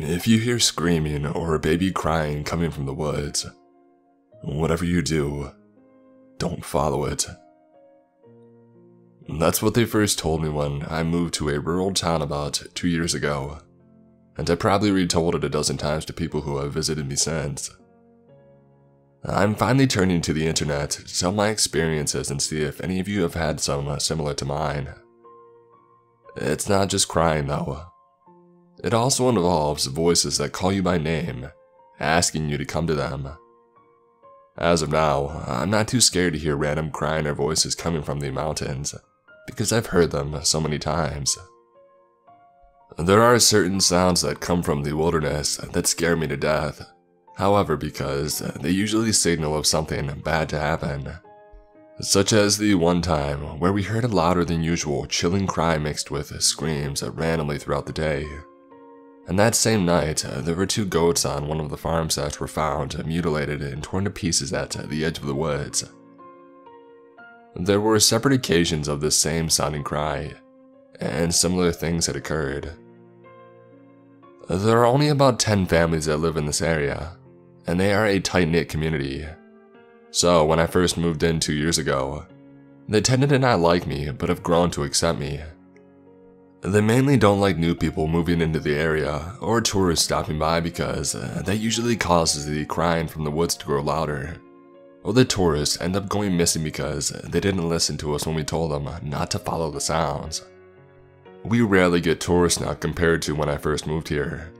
If you hear screaming or a baby crying coming from the woods, whatever you do, don't follow it. That's what they first told me when I moved to a rural town about two years ago, and I probably retold it a dozen times to people who have visited me since. I'm finally turning to the internet to tell my experiences and see if any of you have had some similar to mine. It's not just crying though. It also involves voices that call you by name, asking you to come to them. As of now, I'm not too scared to hear random crying or voices coming from the mountains, because I've heard them so many times. There are certain sounds that come from the wilderness that scare me to death, however, because they usually signal of something bad to happen. Such as the one time where we heard a louder than usual chilling cry mixed with screams randomly throughout the day. And that same night, uh, there were two goats on one of the farms that were found uh, mutilated and torn to pieces at uh, the edge of the woods. There were separate occasions of this same sounding cry, and similar things had occurred. There are only about 10 families that live in this area, and they are a tight knit community. So, when I first moved in two years ago, they tended to not like me, but have grown to accept me. They mainly don't like new people moving into the area, or tourists stopping by because uh, that usually causes the crying from the woods to grow louder or the tourists end up going missing because they didn't listen to us when we told them not to follow the sounds. We rarely get tourists now compared to when I first moved here.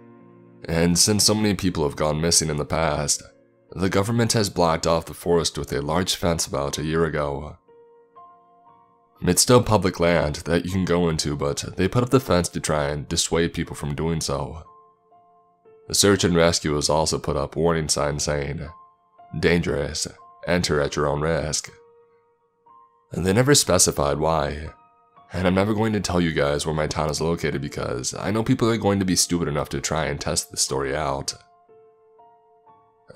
And since so many people have gone missing in the past, the government has blocked off the forest with a large fence about a year ago. It's still public land that you can go into, but they put up the fence to try and dissuade people from doing so. The search and rescue has also put up warning signs saying, dangerous, enter at your own risk. And They never specified why, and I'm never going to tell you guys where my town is located because I know people are going to be stupid enough to try and test this story out.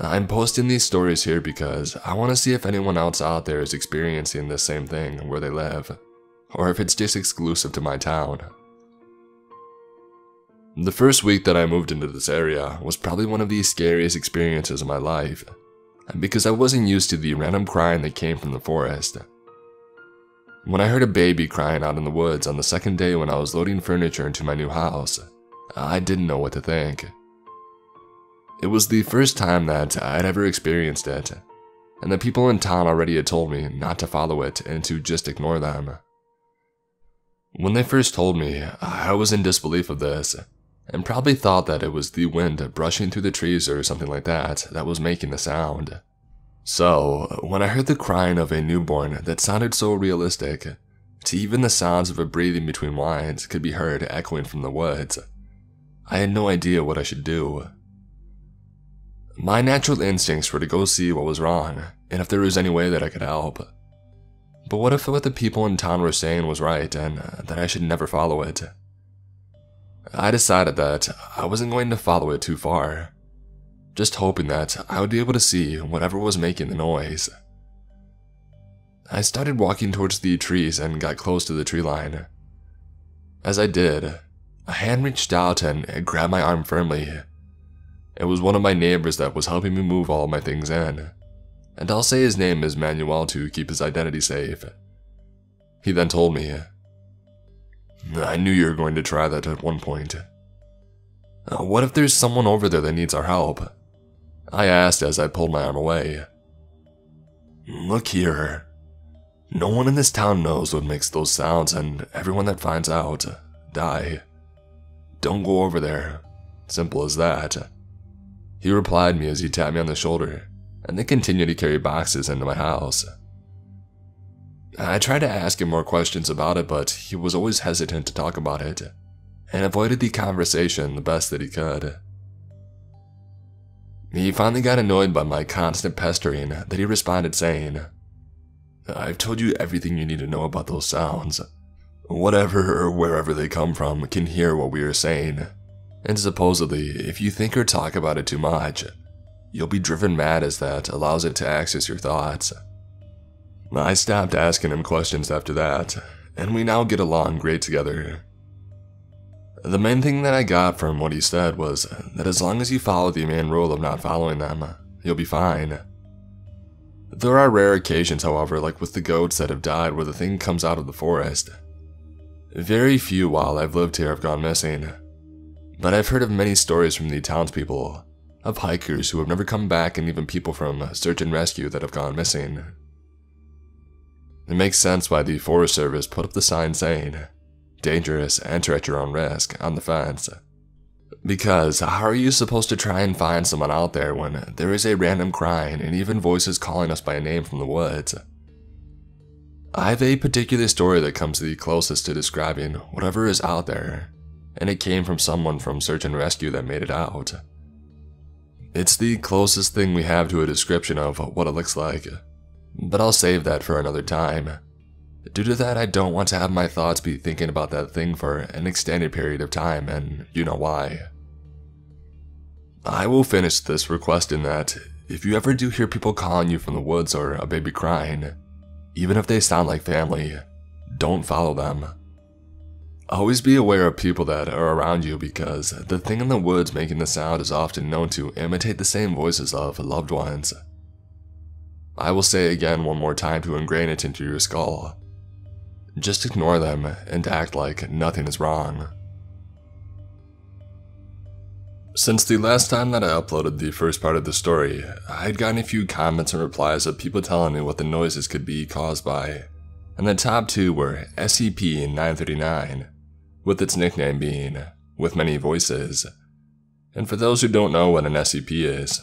I'm posting these stories here because I want to see if anyone else out there is experiencing the same thing where they live, or if it's just exclusive to my town. The first week that I moved into this area was probably one of the scariest experiences of my life because I wasn't used to the random crying that came from the forest. When I heard a baby crying out in the woods on the second day when I was loading furniture into my new house, I didn't know what to think. It was the first time that I'd ever experienced it, and the people in town already had told me not to follow it and to just ignore them. When they first told me, I was in disbelief of this, and probably thought that it was the wind brushing through the trees or something like that that was making the sound. So, when I heard the crying of a newborn that sounded so realistic, to even the sounds of a breathing between whines could be heard echoing from the woods, I had no idea what I should do. My natural instincts were to go see what was wrong, and if there was any way that I could help. But what if what the people in town were saying was right, and uh, that I should never follow it? I decided that I wasn't going to follow it too far, just hoping that I would be able to see whatever was making the noise. I started walking towards the trees and got close to the tree line. As I did, a hand reached out and grabbed my arm firmly. It was one of my neighbors that was helping me move all my things in, and I'll say his name is Manuel to keep his identity safe. He then told me, I knew you were going to try that at one point. Uh, what if there's someone over there that needs our help? I asked as I pulled my arm away. Look here. No one in this town knows what makes those sounds, and everyone that finds out, die. Don't go over there. Simple as that. He replied me as he tapped me on the shoulder, and they continued to carry boxes into my house. I tried to ask him more questions about it, but he was always hesitant to talk about it, and avoided the conversation the best that he could. He finally got annoyed by my constant pestering that he responded saying, I've told you everything you need to know about those sounds. Whatever or wherever they come from can hear what we are saying. And supposedly, if you think or talk about it too much, you'll be driven mad as that allows it to access your thoughts. I stopped asking him questions after that, and we now get along great together. The main thing that I got from what he said was that as long as you follow the main rule of not following them, you'll be fine. There are rare occasions, however, like with the goats that have died where the thing comes out of the forest. Very few while I've lived here have gone missing, but I've heard of many stories from the townspeople, of hikers who have never come back and even people from search and rescue that have gone missing. It makes sense why the Forest Service put up the sign saying, dangerous, enter at your own risk, on the fence. Because how are you supposed to try and find someone out there when there is a random crying and even voices calling us by a name from the woods? I have a particular story that comes the closest to describing whatever is out there, and it came from someone from search and rescue that made it out. It's the closest thing we have to a description of what it looks like, but I'll save that for another time. Due to that, I don't want to have my thoughts be thinking about that thing for an extended period of time, and you know why. I will finish this requesting that if you ever do hear people calling you from the woods or a baby crying, even if they sound like family, don't follow them. Always be aware of people that are around you because the thing in the woods making the sound is often known to imitate the same voices of loved ones. I will say again one more time to ingrain it into your skull. Just ignore them and act like nothing is wrong. Since the last time that I uploaded the first part of the story, I had gotten a few comments and replies of people telling me what the noises could be caused by, and the top two were SCP-939, with its nickname being With Many Voices. And for those who don't know what an SCP is,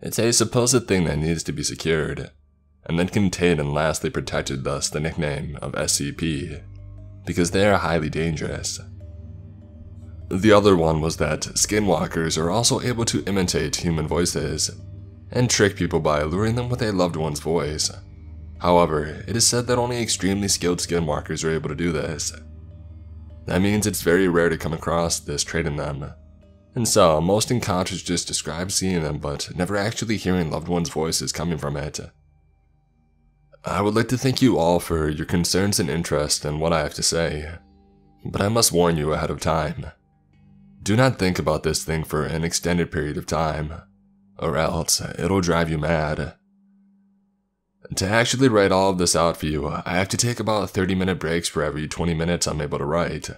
it's a supposed thing that needs to be secured, and then contained and lastly protected thus the nickname of SCP, because they are highly dangerous. The other one was that skinwalkers are also able to imitate human voices and trick people by luring them with a loved one's voice. However, it is said that only extremely skilled skinwalkers are able to do this. That means it's very rare to come across this trait in them. And so, most encounters just describe seeing them but never actually hearing loved ones' voices coming from it. I would like to thank you all for your concerns and interest in what I have to say, but I must warn you ahead of time. Do not think about this thing for an extended period of time, or else it'll drive you mad. To actually write all of this out for you, I have to take about 30 minute breaks for every 20 minutes I'm able to write.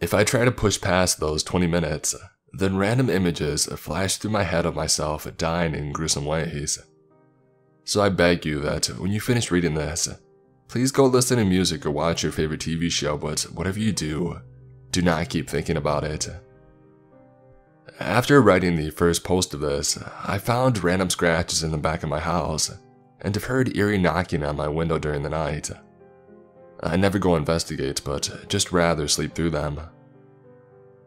If I try to push past those 20 minutes, then random images flash through my head of myself dying in gruesome ways. So I beg you that when you finish reading this, please go listen to music or watch your favorite TV show, but whatever you do, do not keep thinking about it. After writing the first post of this, I found random scratches in the back of my house and have heard eerie knocking on my window during the night. I never go investigate, but just rather sleep through them.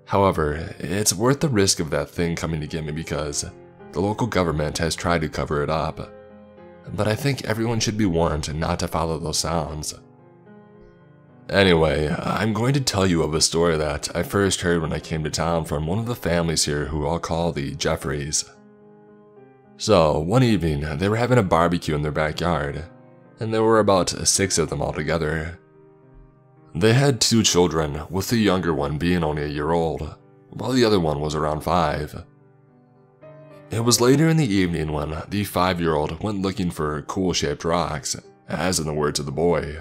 However, it's worth the risk of that thing coming to get me because the local government has tried to cover it up. But I think everyone should be warned not to follow those sounds. Anyway, I'm going to tell you of a story that I first heard when I came to town from one of the families here who I'll call the Jeffreys. So, one evening, they were having a barbecue in their backyard, and there were about six of them altogether. They had two children, with the younger one being only a year old, while the other one was around five. It was later in the evening when the five year old went looking for cool shaped rocks, as in the words of the boy.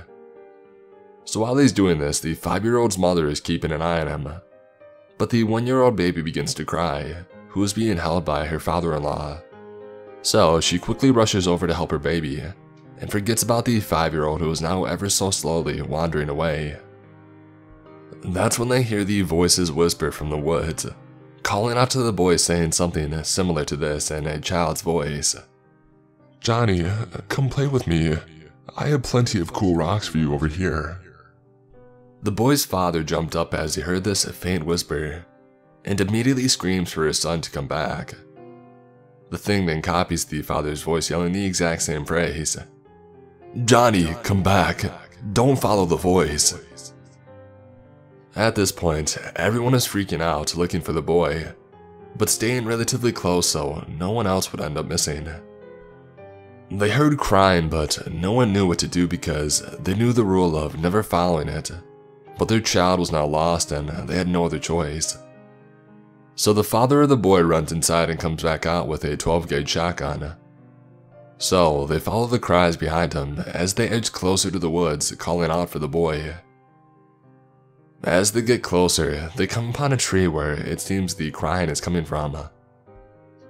So while he's doing this, the 5-year-old's mother is keeping an eye on him. But the 1-year-old baby begins to cry, who is being held by her father-in-law. So she quickly rushes over to help her baby, and forgets about the 5-year-old who is now ever so slowly wandering away. That's when they hear the voices whisper from the woods, calling out to the boy saying something similar to this in a child's voice. Johnny, come play with me. I have plenty of cool rocks for you over here. The boy's father jumped up as he heard this faint whisper, and immediately screams for his son to come back. The thing then copies the father's voice yelling the exact same phrase. Johnny, come back. Don't follow the voice. At this point, everyone is freaking out looking for the boy, but staying relatively close so no one else would end up missing. They heard crying, but no one knew what to do because they knew the rule of never following it but their child was now lost and they had no other choice. So the father of the boy runs inside and comes back out with a 12 gauge shotgun. So they follow the cries behind him as they edge closer to the woods, calling out for the boy. As they get closer, they come upon a tree where it seems the crying is coming from.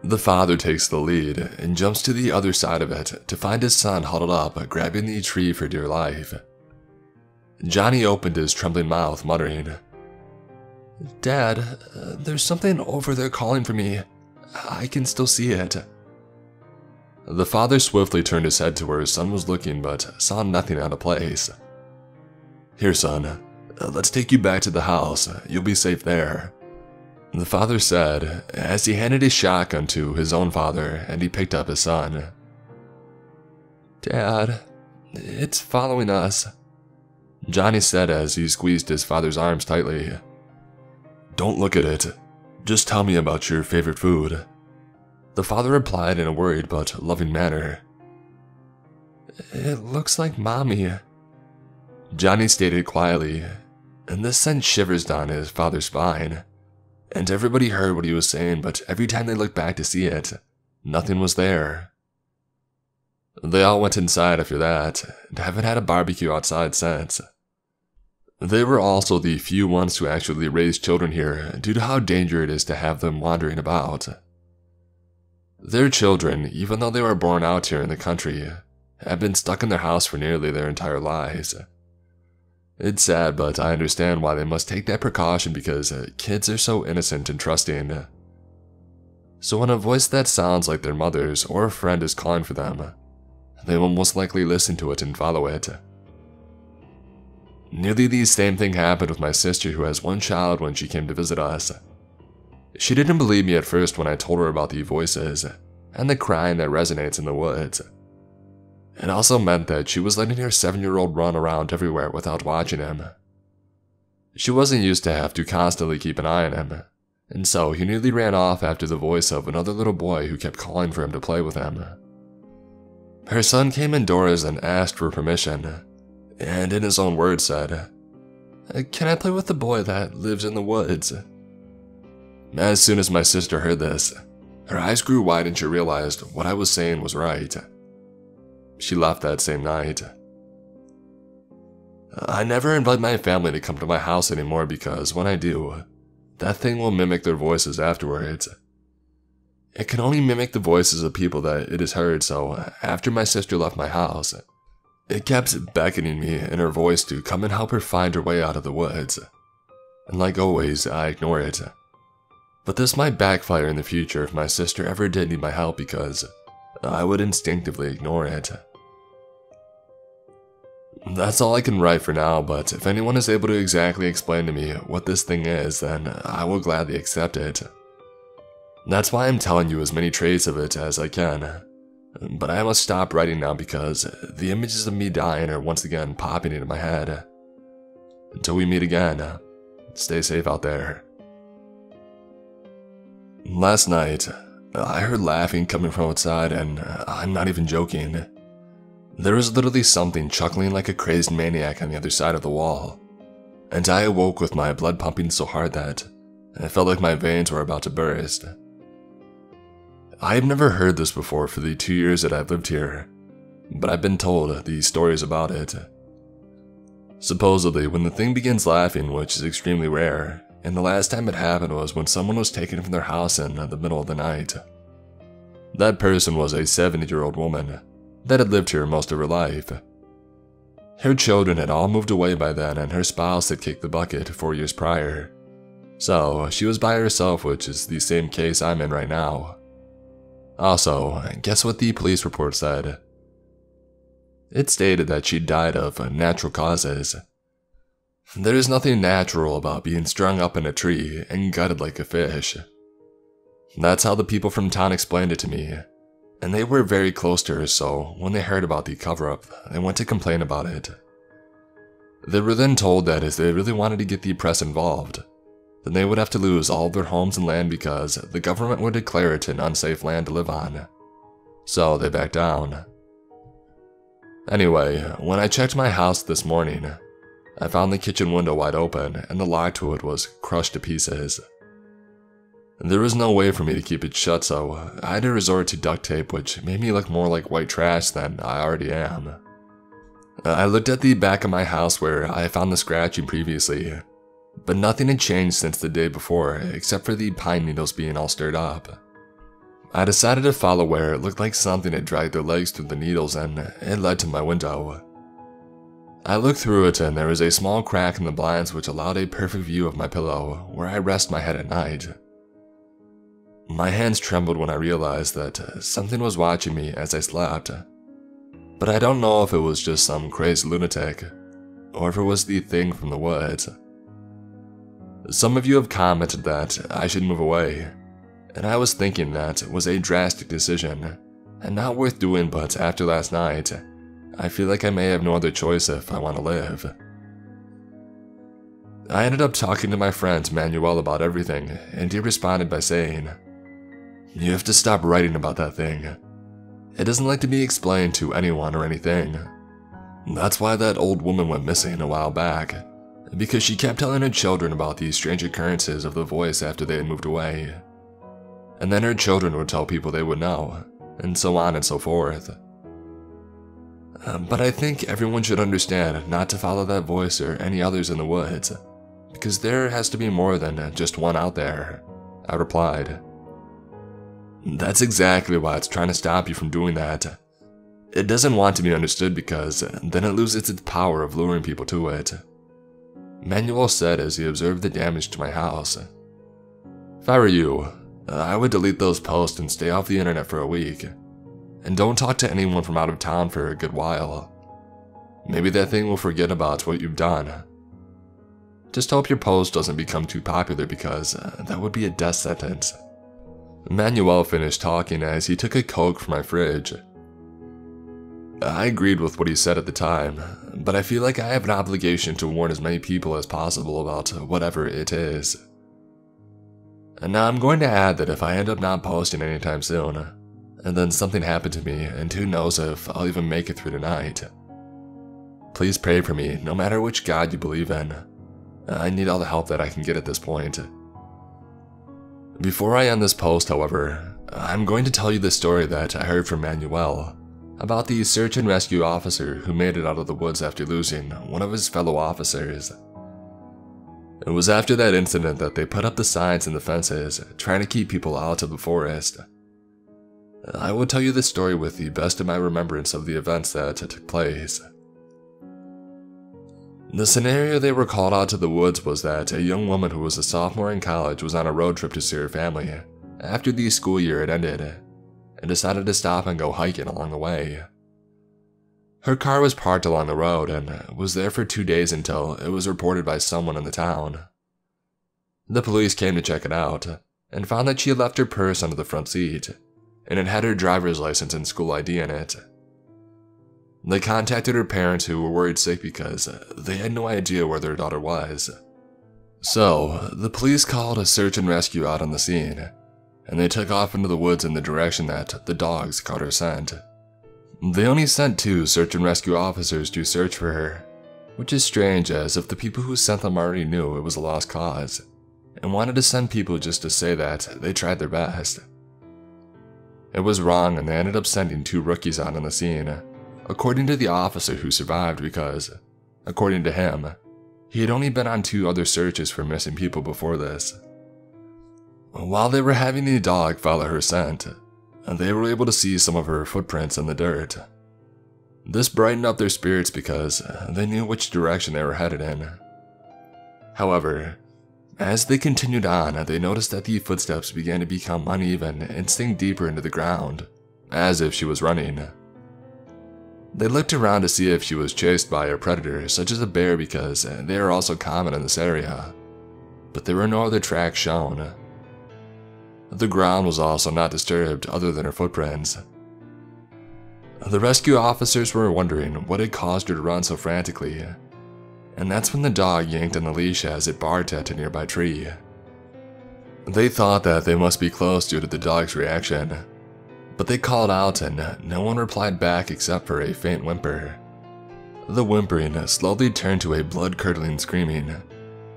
The father takes the lead and jumps to the other side of it to find his son huddled up, grabbing the tree for dear life. Johnny opened his trembling mouth, muttering, Dad, uh, there's something over there calling for me. I can still see it. The father swiftly turned his head to where his son was looking but saw nothing out of place. Here, son, uh, let's take you back to the house. You'll be safe there. The father said as he handed his shotgun to his own father and he picked up his son. Dad, it's following us. Johnny said as he squeezed his father's arms tightly. Don't look at it. Just tell me about your favorite food. The father replied in a worried but loving manner. It looks like mommy. Johnny stated quietly, and this sent shivers down his father's spine. And everybody heard what he was saying, but every time they looked back to see it, nothing was there. They all went inside after that, and haven't had a barbecue outside since. They were also the few ones to actually raise children here due to how dangerous it is to have them wandering about. Their children, even though they were born out here in the country, have been stuck in their house for nearly their entire lives. It's sad, but I understand why they must take that precaution because kids are so innocent and trusting. So when a voice that sounds like their mother's or a friend is calling for them, they will most likely listen to it and follow it. Nearly the same thing happened with my sister who has one child when she came to visit us. She didn't believe me at first when I told her about the voices and the crying that resonates in the woods. It also meant that she was letting her seven year old run around everywhere without watching him. She wasn't used to have to constantly keep an eye on him, and so he nearly ran off after the voice of another little boy who kept calling for him to play with him. Her son came indoors and asked for permission, and in his own words said, Can I play with the boy that lives in the woods? As soon as my sister heard this, her eyes grew wide and she realized what I was saying was right. She left that same night. I never invite my family to come to my house anymore because when I do, that thing will mimic their voices afterwards. It can only mimic the voices of people that it has heard, so after my sister left my house, it kept beckoning me in her voice to come and help her find her way out of the woods. And like always, I ignore it. But this might backfire in the future if my sister ever did need my help because I would instinctively ignore it. That's all I can write for now, but if anyone is able to exactly explain to me what this thing is, then I will gladly accept it. That's why I'm telling you as many traits of it as I can. But I must stop writing now because the images of me dying are once again popping into my head. Until we meet again, stay safe out there. Last night, I heard laughing coming from outside, and I'm not even joking. There was literally something chuckling like a crazed maniac on the other side of the wall. And I awoke with my blood pumping so hard that I felt like my veins were about to burst. I have never heard this before for the two years that I've lived here, but I've been told these stories about it. Supposedly, when the thing begins laughing, which is extremely rare, and the last time it happened was when someone was taken from their house in the middle of the night. That person was a 70 year old woman that had lived here most of her life. Her children had all moved away by then, and her spouse had kicked the bucket four years prior. So, she was by herself, which is the same case I'm in right now. Also, guess what the police report said? It stated that she died of natural causes. There is nothing natural about being strung up in a tree and gutted like a fish. That's how the people from town explained it to me, and they were very close to her, so when they heard about the cover up, they went to complain about it. They were then told that if they really wanted to get the press involved, then they would have to lose all their homes and land because the government would declare it an unsafe land to live on. So they backed down. Anyway, when I checked my house this morning, I found the kitchen window wide open and the lock to it was crushed to pieces. There was no way for me to keep it shut, so I had to resort to duct tape, which made me look more like white trash than I already am. I looked at the back of my house where I found the scratching previously, but nothing had changed since the day before, except for the pine needles being all stirred up. I decided to follow where it looked like something had dragged their legs through the needles and it led to my window. I looked through it and there was a small crack in the blinds which allowed a perfect view of my pillow where I rest my head at night. My hands trembled when I realized that something was watching me as I slept. But I don't know if it was just some crazed lunatic, or if it was the thing from the woods. Some of you have commented that I should move away, and I was thinking that was a drastic decision, and not worth doing but after last night, I feel like I may have no other choice if I want to live. I ended up talking to my friend Manuel about everything, and he responded by saying, You have to stop writing about that thing. It doesn't like to be explained to anyone or anything. That's why that old woman went missing a while back because she kept telling her children about these strange occurrences of the voice after they had moved away. And then her children would tell people they would know, and so on and so forth. Um, but I think everyone should understand not to follow that voice or any others in the woods, because there has to be more than just one out there, I replied. That's exactly why it's trying to stop you from doing that. It doesn't want to be understood because then it loses its power of luring people to it. Manuel said as he observed the damage to my house. If I were you, uh, I would delete those posts and stay off the internet for a week. And don't talk to anyone from out of town for a good while. Maybe that thing will forget about what you've done. Just hope your post doesn't become too popular because uh, that would be a death sentence. Manuel finished talking as he took a Coke from my fridge. I agreed with what he said at the time, but I feel like I have an obligation to warn as many people as possible about whatever it is. And now I'm going to add that if I end up not posting anytime soon, and then something happened to me, and who knows if I'll even make it through tonight. Please pray for me, no matter which God you believe in. I need all the help that I can get at this point. Before I end this post, however, I'm going to tell you the story that I heard from Manuel about the search and rescue officer who made it out of the woods after losing one of his fellow officers. It was after that incident that they put up the signs and the fences, trying to keep people out of the forest. I will tell you this story with the best of my remembrance of the events that took place. The scenario they were called out to the woods was that a young woman who was a sophomore in college was on a road trip to see her family after the school year had ended and decided to stop and go hiking along the way. Her car was parked along the road and was there for two days until it was reported by someone in the town. The police came to check it out and found that she had left her purse under the front seat, and it had her driver's license and school ID in it. They contacted her parents who were worried sick because they had no idea where their daughter was. So, the police called a search and rescue out on the scene and they took off into the woods in the direction that the dogs caught her scent. They only sent two search and rescue officers to search for her, which is strange as if the people who sent them already knew it was a lost cause, and wanted to send people just to say that they tried their best. It was wrong and they ended up sending two rookies out on the scene, according to the officer who survived because, according to him, he had only been on two other searches for missing people before this. While they were having the dog follow her scent, they were able to see some of her footprints in the dirt. This brightened up their spirits because they knew which direction they were headed in. However, as they continued on, they noticed that the footsteps began to become uneven and sink deeper into the ground, as if she was running. They looked around to see if she was chased by a predator such as a bear because they are also common in this area, but there were no other tracks shown. The ground was also not disturbed other than her footprints. The rescue officers were wondering what had caused her to run so frantically, and that's when the dog yanked on the leash as it barked at a nearby tree. They thought that they must be close due to the dog's reaction, but they called out and no one replied back except for a faint whimper. The whimpering slowly turned to a blood curdling screaming,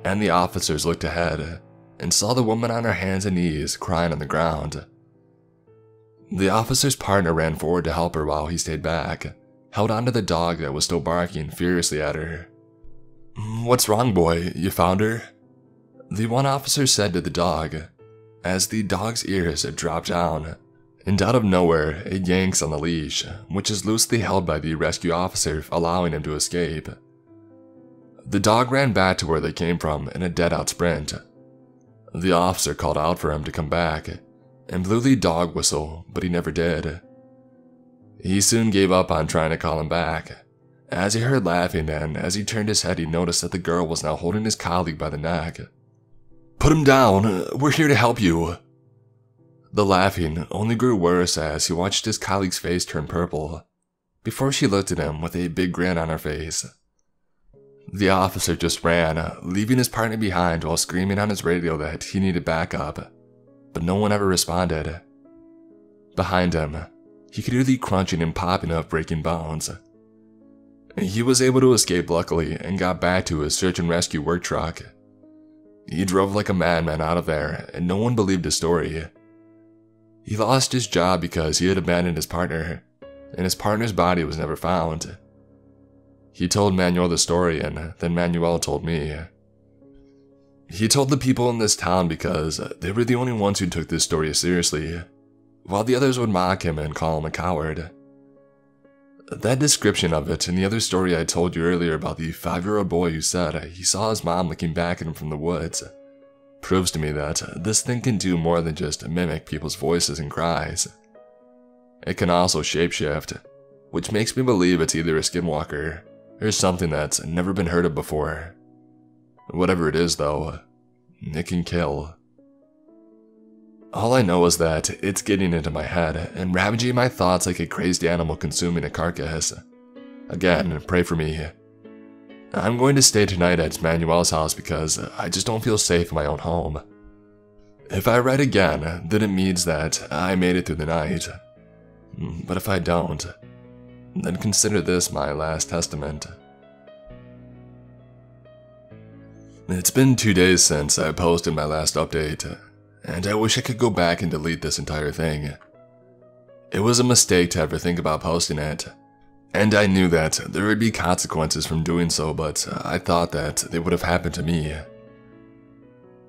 and the officers looked ahead and saw the woman on her hands and knees crying on the ground. The officer's partner ran forward to help her while he stayed back, held onto the dog that was still barking furiously at her. What's wrong, boy? You found her? The one officer said to the dog, as the dog's ears dropped down, and out of nowhere it yanks on the leash, which is loosely held by the rescue officer, allowing him to escape. The dog ran back to where they came from in a dead out sprint. The officer called out for him to come back and blew the dog whistle, but he never did. He soon gave up on trying to call him back, as he heard laughing, and as he turned his head, he noticed that the girl was now holding his colleague by the neck. Put him down, we're here to help you. The laughing only grew worse as he watched his colleague's face turn purple, before she looked at him with a big grin on her face. The officer just ran, uh, leaving his partner behind while screaming on his radio that he needed backup, but no one ever responded. Behind him, he could hear the crunching and popping of breaking bones. He was able to escape luckily and got back to his search and rescue work truck. He drove like a madman out of there, and no one believed his story. He lost his job because he had abandoned his partner, and his partner's body was never found. He told Manuel the story, and then Manuel told me. He told the people in this town because they were the only ones who took this story seriously, while the others would mock him and call him a coward. That description of it and the other story I told you earlier about the five year old boy who said he saw his mom looking back at him from the woods proves to me that this thing can do more than just mimic people's voices and cries. It can also shapeshift, which makes me believe it's either a skinwalker or something that's never been heard of before. Whatever it is, though, it can kill. All I know is that it's getting into my head and ravaging my thoughts like a crazed animal consuming a carcass. Again, pray for me. I'm going to stay tonight at Manuel's house because I just don't feel safe in my own home. If I write again, then it means that I made it through the night. But if I don't, then consider this my last testament. It's been two days since I posted my last update, and I wish I could go back and delete this entire thing. It was a mistake to ever think about posting it, and I knew that there would be consequences from doing so, but I thought that they would have happened to me.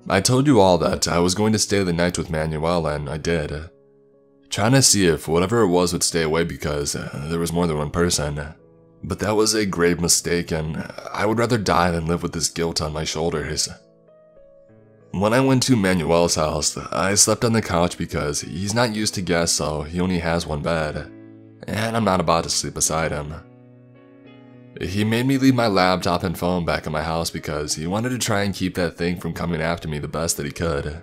I told you all that I was going to stay the night with Manuel, and I did. Trying to see if whatever it was would stay away because uh, there was more than one person. But that was a grave mistake, and I would rather die than live with this guilt on my shoulders. When I went to Manuel's house, I slept on the couch because he's not used to guests, so he only has one bed, and I'm not about to sleep beside him. He made me leave my laptop and phone back at my house because he wanted to try and keep that thing from coming after me the best that he could.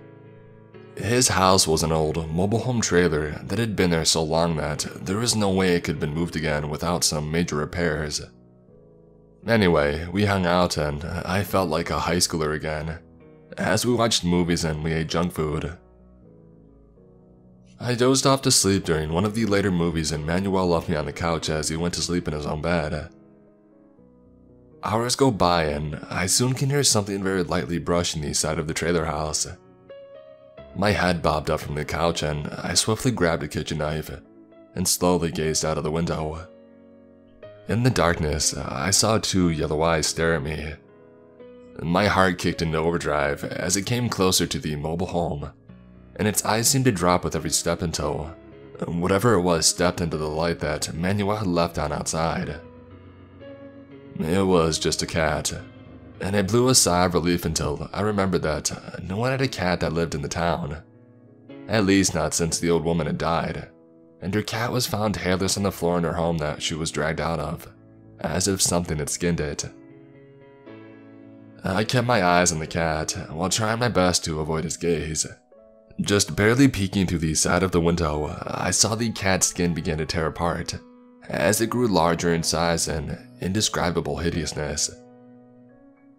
His house was an old mobile home trailer that had been there so long that there was no way it could have been moved again without some major repairs. Anyway, we hung out and I felt like a high schooler again as we watched movies and we ate junk food. I dozed off to sleep during one of the later movies and Manuel left me on the couch as he went to sleep in his own bed. Hours go by and I soon can hear something very lightly brushing the side of the trailer house. My head bobbed up from the couch and I swiftly grabbed a kitchen knife and slowly gazed out of the window. In the darkness, I saw two yellow eyes stare at me. My heart kicked into overdrive as it came closer to the mobile home, and its eyes seemed to drop with every step until whatever it was stepped into the light that Manuel had left on outside. It was just a cat, and I blew a sigh of relief until I remembered that no one had a cat that lived in the town. At least not since the old woman had died, and her cat was found hairless on the floor in her home that she was dragged out of, as if something had skinned it. I kept my eyes on the cat while trying my best to avoid his gaze. Just barely peeking through the side of the window, I saw the cat's skin begin to tear apart as it grew larger in size and indescribable hideousness.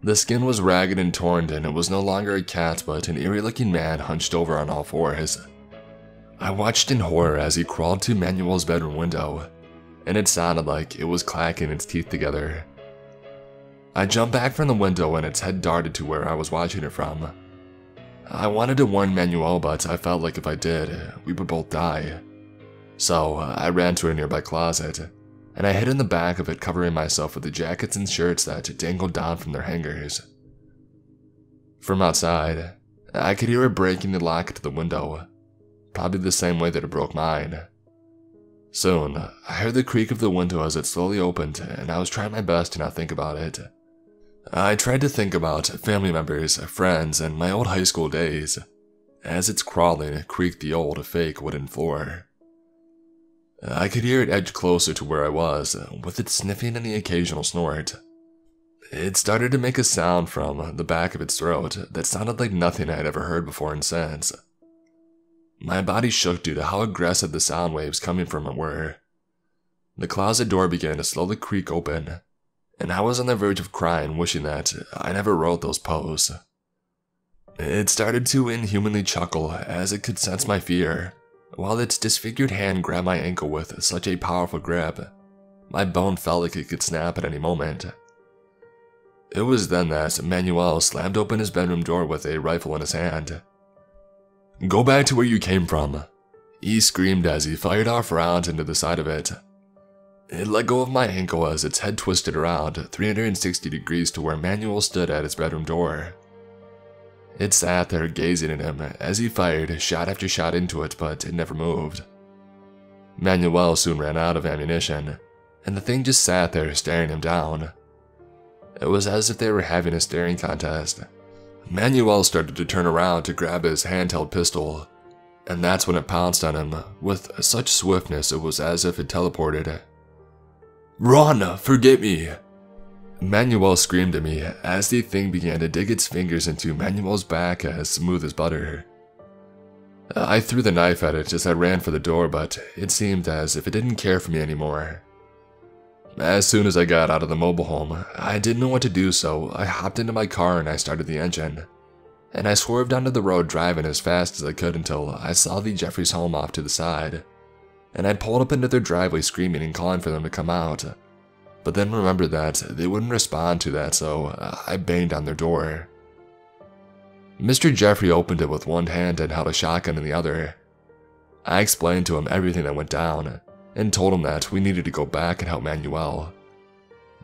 The skin was ragged and torn, and it was no longer a cat but an eerie looking man hunched over on all fours. I watched in horror as he crawled to Manuel's bedroom window, and it sounded like it was clacking its teeth together I jumped back from the window and its head darted to where I was watching it from. I wanted to warn Manuel, but I felt like if I did, we would both die. So I ran to a nearby closet, and I hid in the back of it, covering myself with the jackets and shirts that dangled down from their hangers. From outside, I could hear it breaking the lock to the window, probably the same way that it broke mine. Soon, I heard the creak of the window as it slowly opened, and I was trying my best to not think about it. I tried to think about family members, friends, and my old high school days, as its crawling creaked the old, fake wooden floor. I could hear it edge closer to where I was, with it sniffing and the occasional snort. It started to make a sound from the back of its throat that sounded like nothing I had ever heard before and since. My body shook due to how aggressive the sound waves coming from it were. The closet door began to slowly creak open, and I was on the verge of crying, wishing that I never wrote those posts. It started to inhumanly chuckle as it could sense my fear, while its disfigured hand grabbed my ankle with such a powerful grip. My bone felt like it could snap at any moment. It was then that Manuel slammed open his bedroom door with a rifle in his hand. Go back to where you came from. He screamed as he fired off rounds into the side of it. It let go of my ankle as its head twisted around 360 degrees to where Manuel stood at his bedroom door. It sat there gazing at him as he fired shot after shot into it, but it never moved. Manuel soon ran out of ammunition, and the thing just sat there staring him down. It was as if they were having a staring contest. Manuel started to turn around to grab his handheld pistol, and that's when it pounced on him with such swiftness it was as if it teleported. Run, forget me! Manuel screamed at me as the thing began to dig its fingers into Manuel's back as smooth as butter. I threw the knife at it as I ran for the door, but it seemed as if it didn't care for me anymore. As soon as I got out of the mobile home, I didn't know what to do, so I hopped into my car and I started the engine. And I swerved onto the road driving as fast as I could until I saw the Jeffries home off to the side. And I pulled up into their driveway screaming and calling for them to come out. But then remembered that they wouldn't respond to that, so uh, I banged on their door. Mr. Jeffrey opened it with one hand and held a shotgun in the other. I explained to him everything that went down, and told him that we needed to go back and help Manuel.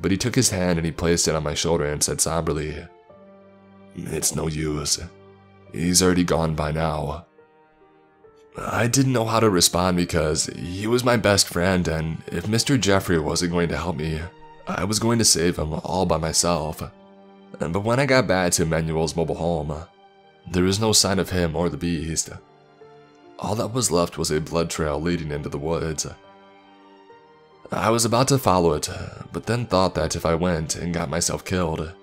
But he took his hand and he placed it on my shoulder and said somberly, It's no use. He's already gone by now. I didn't know how to respond because he was my best friend, and if Mr. Jeffrey wasn't going to help me, I was going to save him all by myself. But when I got back to Manuel's mobile home, there was no sign of him or the beast. All that was left was a blood trail leading into the woods. I was about to follow it, but then thought that if I went and got myself killed,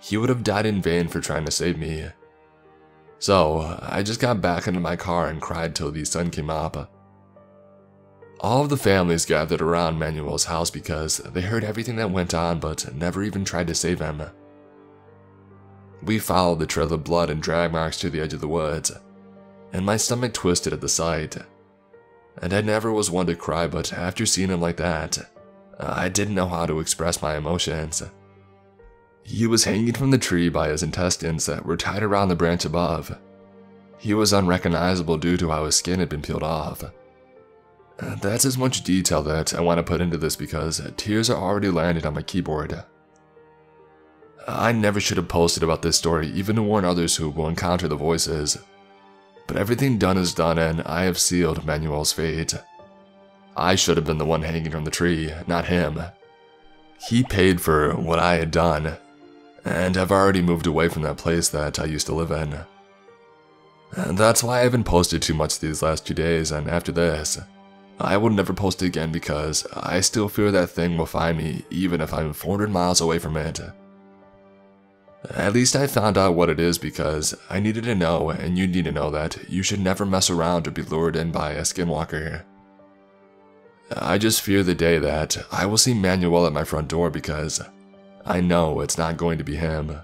he would have died in vain for trying to save me. So, uh, I just got back into my car and cried till the sun came up. All of the families gathered around Manuel's house because they heard everything that went on but never even tried to save him. We followed the trail of blood and drag marks to the edge of the woods, and my stomach twisted at the sight. And I never was one to cry, but after seeing him like that, I didn't know how to express my emotions. He was hanging from the tree by his intestines that were tied around the branch above. He was unrecognizable due to how his skin had been peeled off. Uh, that's as much detail that I want to put into this because tears are already landing on my keyboard. I never should have posted about this story even to warn others who will encounter the voices. But everything done is done and I have sealed Manuel's fate. I should have been the one hanging from the tree, not him. He paid for what I had done, and I've already moved away from that place that I used to live in. And that's why I haven't posted too much these last two days, and after this, I will never post again because I still fear that thing will find me even if I'm 400 miles away from it. At least I found out what it is because I needed to know and you need to know that you should never mess around or be lured in by a skinwalker. I just fear the day that I will see Manuel at my front door because I know it's not going to be him.